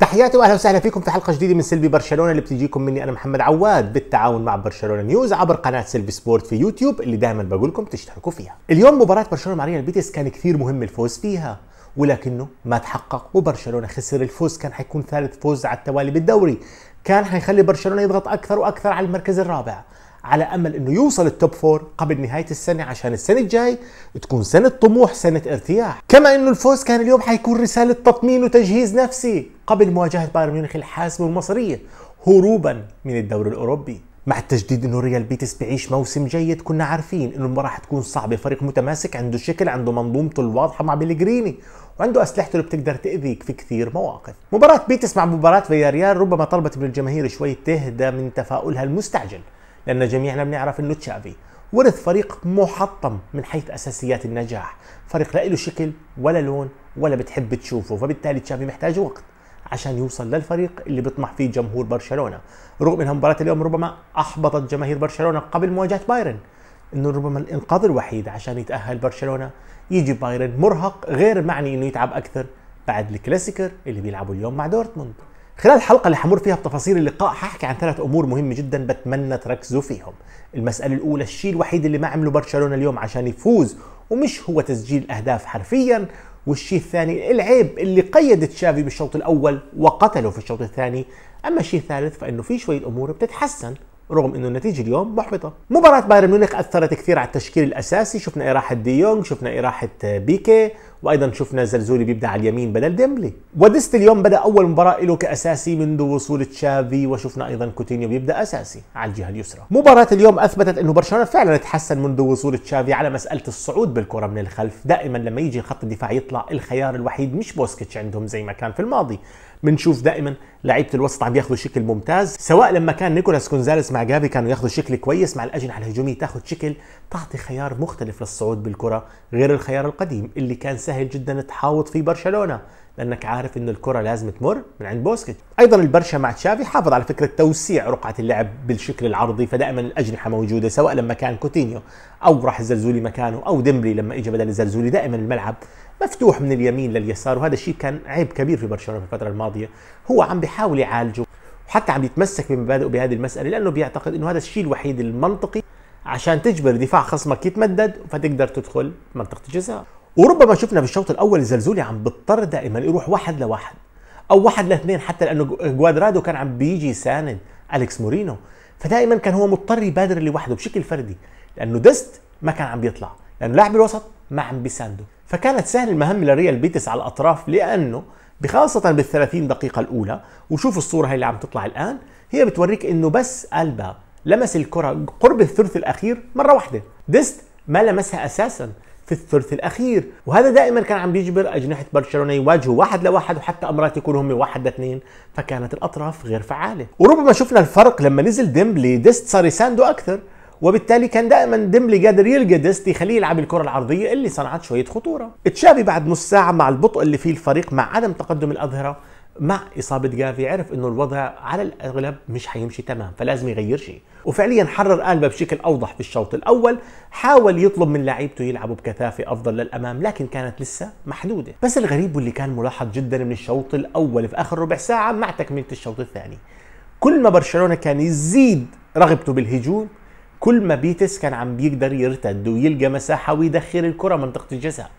تحياتي واهلا وسهلا فيكم في حلقة جديدة من سلبي برشلونة اللي بتجيكم مني أنا محمد عواد بالتعاون مع برشلونة نيوز عبر قناة سلبي سبورت في يوتيوب اللي دائما بقول لكم تشتركوا فيها. اليوم مباراة برشلونة مع ريال بيتيس كان كثير مهم الفوز فيها ولكنه ما تحقق وبرشلونة خسر. الفوز كان حيكون ثالث فوز على التوالي بالدوري. كان حيخلي برشلونة يضغط أكثر وأكثر على المركز الرابع. على أمل إنه يوصل ال top four قبل نهاية السنة عشان السنة الجاي تكون سنة طموح سنة ارتياح. كما إنه الفوز كان اليوم حيكون رسالة تطمين وتجهيز نفسي قبل مواجهة بايرن ميونخ الحاسمة والمصيرية هروبا من الدوري الأوروبي. مع التشديد إنه ريال بيتس بيعيش موسم جيد كنا عارفين إنه المباراة حتكون صعبة. فريق متماسك عنده شكل عنده منظومته الواضحة مع بيليجريني وعنده أسلحته اللي بتقدر تأذيك في كثير مواقف. مباراة بيتس مع مباراة فياريال ربما طلبت من الجماهير شوي تهدى من تفاؤلها المستعجل. لأن جميعنا بنعرف إنه تشافي. ورث فريق محطم من حيث أساسيات النجاح. فريق لا له شكل ولا لون ولا بتحب تشوفه فبالتالي تشافي محتاج وقت عشان يوصل للفريق اللي بيطمح فيه جمهور برشلونة. رغم إنها مباراة اليوم ربما أحبطت جماهير برشلونة قبل مواجهة بايرن إنه ربما الإنقاذ الوحيد عشان يتأهل برشلونة يجي بايرن مرهق غير معني إنه يتعب أكثر بعد الكلاسيكر اللي بيلعبوا اليوم مع دورتموند. خلال الحلقة اللي حنمر فيها بتفاصيل اللقاء ححكي عن ثلاث أمور مهمة جدا بتمنى تركزوا فيهم. المسألة الأولى الشيء الوحيد اللي ما عمله برشلونة اليوم عشان يفوز ومش هو تسجيل أهداف حرفيا. والشيء الثاني العيب اللي قيد تشافي بالشوط الأول وقتله في الشوط الثاني. أما الشيء الثالث فإنه في شوية أمور بتتحسن رغم إنه النتيجة اليوم محبطة. مباراة بايرن ميونخ أثرت كثير على التشكيل الأساسي، شفنا إراحة ديونغ، شفنا إراحة بيكي، وأيضا شفنا زلزولي بيبدأ على اليمين بدل ديمبلي. وديست اليوم بدأ أول مباراة له كأساسي منذ وصول تشافي وشفنا أيضا كوتينيو بيبدأ أساسي على الجهة اليسرى. مباراة اليوم أثبتت إنه برشلونة فعلا تحسن منذ وصول تشافي على مسألة الصعود بالكرة من الخلف، دائما لما يجي خط الدفاع يطلع الخيار الوحيد مش بوسكيتس عندهم زي ما كان في الماضي. بنشوف دائما لعيبة الوسط عم ياخذوا شكل ممتاز سواء لما كان نيكولاس جونزاليس مع جافي كانوا ياخذوا شكل كويس مع الأجنحة الهجومية تاخذ شكل تعطي خيار مختلف للصعود بالكرة غير الخيار القديم اللي كان سهل جدا تحاوط فيه برشلونة لأنك عارف إنه الكرة لازم تمر من عند بوسكيتس أيضا البرشا مع تشافي حافظ على فكرة توسيع رقعة اللعب بالشكل العرضي فدائما الأجنحة موجودة سواء لما كان كوتينيو أو راح الزلزولي مكانه أو ديمبلي لما اجى بدل الزلزولي دائما الملعب مفتوح من اليمين لليسار وهذا الشيء كان عيب كبير في برشلونة في الفترة الماضية. هو عم بيحاول يعالجه وحتى عم يتمسك بمبادئه بهذه المسألة لأنه بيعتقد إنه هذا الشيء الوحيد المنطقي عشان تجبر دفاع خصمك يتمدد فتقدر تدخل منطقة الجزاء. وربما شفنا في الشوط الأول الزلزولي عم بيضطر دائما يروح واحد لواحد أو واحد لاثنين حتى لأنه جوادرادو كان عم بيجي يساند أليكس مورينو. فدائما كان هو مضطر يبادر لوحده بشكل فردي لأنه ديست ما كان عم بيطلع لأنه لاعب الوسط ما عم بيسانده فكانت سهل المهمة لريال بيتس على الأطراف لأنه بخاصة بال 30 دقيقة الأولى وشوف الصورة هي اللي عم تطلع الآن هي بتوريك إنه بس ألبا لمس الكرة قرب الثلث الأخير مرة واحدة. ديست ما لمسها أساسا. في الثلث الأخير. وهذا دائما كان عم بيجبر أجنحة برشلونة يواجهوا واحد لواحد وحتى مرات يكونوا هم واحد لاثنين فكانت الأطراف غير فعالة. وربما شفنا الفرق لما نزل ديمبلي ديست صار يسانده أكثر وبالتالي كان دائما ديمبلي قادر يلقى ديست يخليه يلعب الكرة العرضية اللي صنعت شوية خطورة. تشافي بعد نص ساعة مع البطء اللي فيه الفريق مع عدم تقدم الأظهرة مع إصابة جافي عرف إنه الوضع على الأغلب مش حيمشي تمام فلازم يغير شيء. وفعليا حرر ألبا بشكل اوضح في الشوط الأول حاول يطلب من لعيبته يلعبوا بكثافة أفضل للأمام لكن كانت لسه محدودة. بس الغريب واللي كان ملاحظ جدا من الشوط الأول في آخر ربع ساعة مع تكملة الشوط الثاني. كل ما برشلونة كان يزيد رغبته بالهجوم كل ما بيتس كان عم بيقدر يرتد ويلقى مساحة ويدخل الكرة منطقة الجزاء.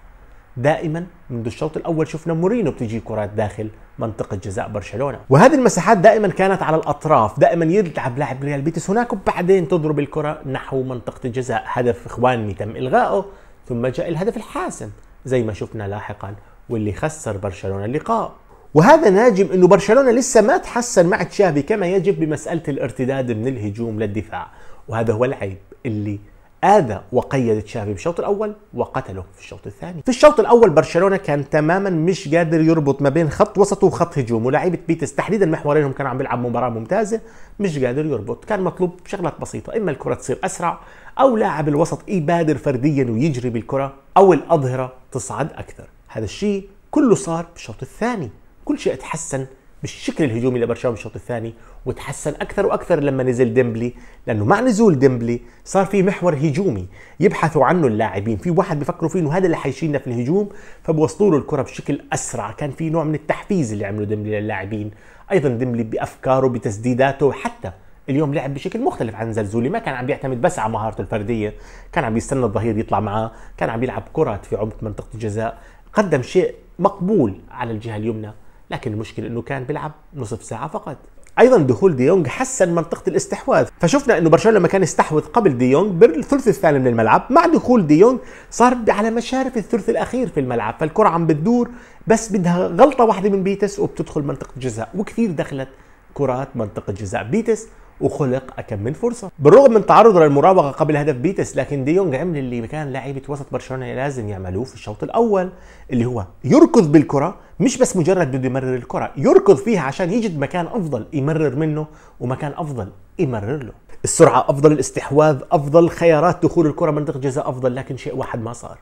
دائما منذ الشوط الأول شفنا مورينو بتجي كرات داخل منطقة جزاء برشلونة. وهذه المساحات دائما كانت على الأطراف دائما يلعب لاعب ريال بيتس هناك وبعدين تضرب الكرة نحو منطقة الجزاء هدف خوانمي تم إلغائه ثم جاء الهدف الحاسم زي ما شفنا لاحقا واللي خسر برشلونة اللقاء. وهذا ناجم إنه برشلونة لسه ما تحسن مع تشافي كما يجب بمسألة الارتداد من الهجوم للدفاع. وهذا هو العيب اللي آذى وقيد تشافي بالشوط الأول وقتله في الشوط الثاني. في الشوط الأول برشلونة كان تماما مش قادر يربط ما بين خط وسطه وخط هجومه. ولاعيبة بيتس تحديدا محورينهم كانوا عم بيلعبوا مباراة ممتازة مش قادر يربط. كان مطلوب شغلات بسيطة إما الكرة تصير أسرع أو لاعب الوسط يبادر فرديا ويجري بالكرة أو الأظهرة تصعد أكثر. هذا الشيء كله صار بالشوط الثاني. كل شيء تحسن بالشكل الهجومي لبرشلونه بالشوط الثاني وتحسن أكثر وأكثر لما نزل ديمبلي لأنه مع نزول ديمبلي صار في محور هجومي يبحثوا عنه اللاعبين في واحد بيفكروا فيه إنه هذا اللي حيشيلنا في الهجوم فبوصلوا له الكرة بشكل أسرع. كان في نوع من التحفيز اللي عمله ديمبلي للاعبين. أيضا ديمبلي بأفكاره بتسديداته حتى اليوم لعب بشكل مختلف عن زلزولي. ما كان عم بيعتمد بس على مهارته الفردية كان عم بيستنى الظهير يطلع معاه كان عم يلعب كرات في عمق منطقة الجزاء. قدم شيء مقبول على الجهة اليمنى. لكن المشكلة إنه كان بيلعب نصف ساعة فقط. أيضا دخول دي يونج حسن منطقة الاستحواذ. فشفنا إنه برشلونة لما كان يستحوذ قبل دي يونج بالثلث الثاني من الملعب مع دخول دي يونج صار على مشارف الثلث الأخير في الملعب فالكرة عم بتدور بس بدها غلطة واحدة من بيتس وبتدخل منطقة الجزاء وكثير دخلت كرات منطقة جزاء. بيتس وخلق أكم من فرصة. بالرغم من تعرضه للمراوغة قبل هدف بيتس لكن دي يونج عمل اللي كان لاعيبة وسط برشلونة لازم يعملوه في الشوط الأول اللي هو يركض بالكرة مش بس مجرد بده يمرر الكرة يركض فيها عشان يجد مكان أفضل يمرر منه ومكان أفضل يمرر له. السرعة أفضل الاستحواذ أفضل خيارات دخول الكرة منطقة جزاء أفضل لكن شيء واحد ما صار.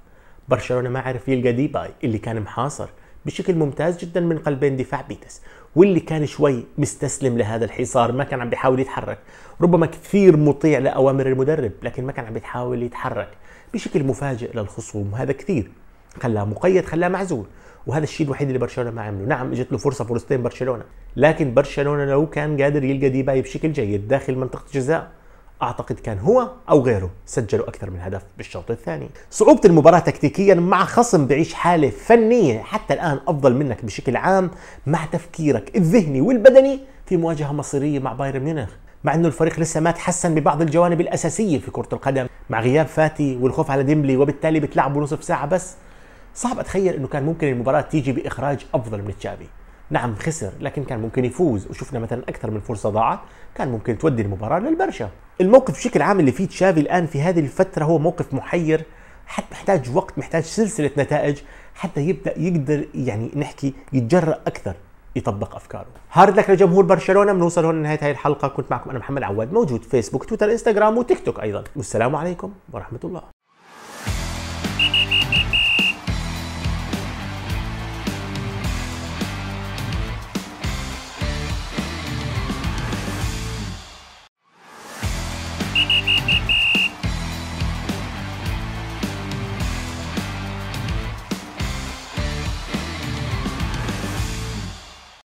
برشلونة ما عرف يلقى ديباي اللي كان محاصر بشكل ممتاز جدا من قلبين دفاع بيتس. واللي كان شوي مستسلم لهذا الحصار ما كان عم بيحاول يتحرك. ربما كثير مطيع لأوامر المدرب لكن ما كان عم بيحاول يتحرك بشكل مفاجئ للخصوم وهذا كثير. خلاه مقيد خلاه معزول وهذا الشيء الوحيد اللي برشلونة ما عمله. نعم إجت له فرصة فرصتين برشلونة لكن برشلونة لو كان قادر يلقى ديباي بشكل جيد داخل منطقة الجزاء. أعتقد كان هو أو غيره سجلوا أكثر من هدف بالشوط الثاني. صعوبة المباراة تكتيكيا مع خصم بعيش حالة فنية حتى الآن أفضل منك بشكل عام مع تفكيرك الذهني والبدني في مواجهة مصيرية مع بايرن ميونخ. مع إنه الفريق لسه ما تحسن ببعض الجوانب الأساسية في كرة القدم. مع غياب فاتي والخوف على ديمبلي وبالتالي بتلعبوا نصف ساعة بس. صعب أتخيل إنه كان ممكن المباراة تيجي بإخراج أفضل من تشافي. نعم خسر لكن كان ممكن يفوز. وشفنا مثلا أكثر من فرصة ضاعت كان ممكن تودي المباراة للبرشا. الموقف بشكل عام اللي فيه تشافي الآن في هذه الفترة هو موقف محير حتى محتاج وقت محتاج سلسلة نتائج حتى يبدأ يقدر يعني نحكي يتجرأ أكثر يطبق أفكاره. هارد لك لجمهور برشلونة. بنوصل هون لنهاية هذه الحلقة. كنت معكم أنا محمد عواد موجود فيسبوك تويتر إنستغرام وتيك توك أيضا. والسلام عليكم ورحمة الله.